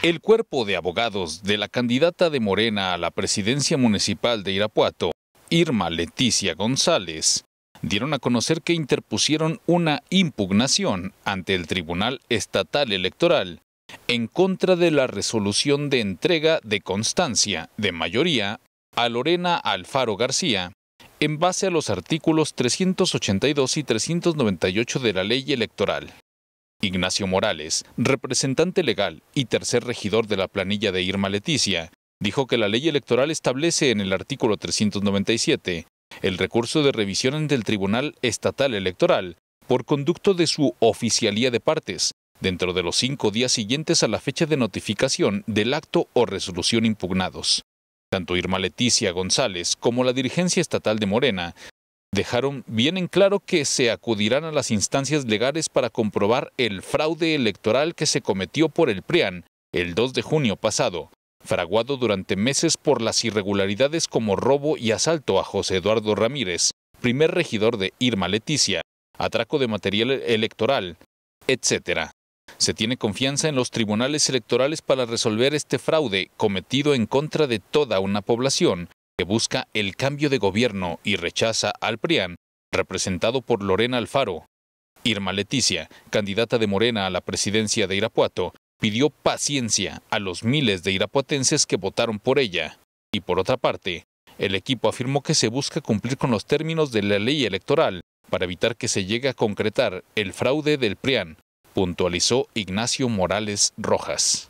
El cuerpo de abogados de la candidata de Morena a la presidencia municipal de Irapuato, Irma Leticia González, dieron a conocer que interpusieron una impugnación ante el Tribunal Estatal Electoral en contra de la resolución de entrega de constancia de mayoría a Lorena Alfaro García en base a los artículos 382 y 398 de la ley electoral. Ignacio Morales, representante legal y tercer regidor de la planilla de Irma Leticia, dijo que la ley electoral establece en el artículo 397 el recurso de revisión ante el Tribunal Estatal Electoral por conducto de su oficialía de partes, dentro de los cinco días siguientes a la fecha de notificación del acto o resolución impugnados. Tanto Irma Leticia González como la dirigencia estatal de Morena dejaron bien en claro que se acudirán a las instancias legales para comprobar el fraude electoral que se cometió por el PRIAN el 2 de junio pasado, fraguado durante meses por las irregularidades como robo y asalto a José Eduardo Ramírez, primer regidor de Irma Leticia, atraco de material electoral, etc. Se tiene confianza en los tribunales electorales para resolver este fraude cometido en contra de toda una población que busca el cambio de gobierno y rechaza al PRIAN, representado por Lorena Alfaro. Irma Leticia, candidata de Morena a la presidencia de Irapuato, pidió paciencia a los miles de irapuatenses que votaron por ella. Y por otra parte, el equipo afirmó que se busca cumplir con los términos de la ley electoral para evitar que se llegue a concretar el fraude del PRIAN, puntualizó Ignacio Morales Rojas.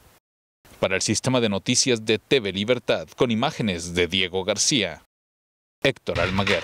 Para el sistema de noticias de TV Libertad, con imágenes de Diego García, Héctor Almaguer.